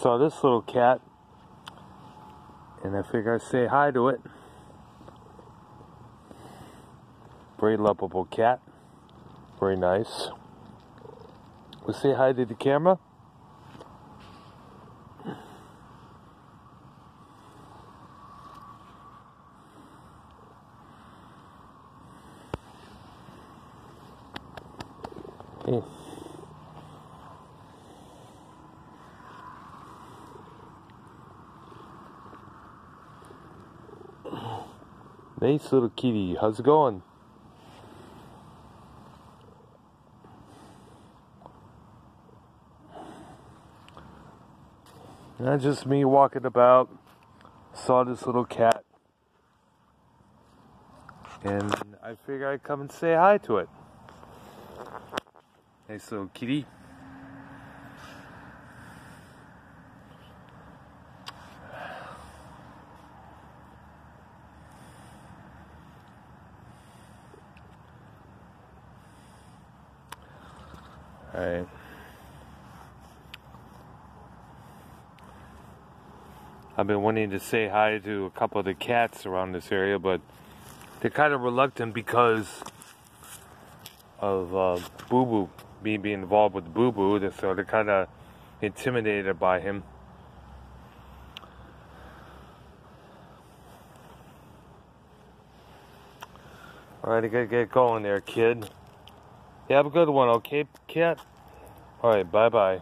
Saw this little cat, and I figured I'd say hi to it. Very lovable cat. Very nice. We'll say hi to the camera. Hey. Nice little kitty. How's it going? Not just me walking about. Saw this little cat. And I figured I'd come and say hi to it. Nice little kitty. Alright. I've been wanting to say hi to a couple of the cats around this area, but they're kind of reluctant because of uh, Boo Boo, me being involved with Boo Boo, so they're kind of intimidated by him. Alright, I gotta get going there, kid. You have a good one, okay, cat? Alright, bye bye.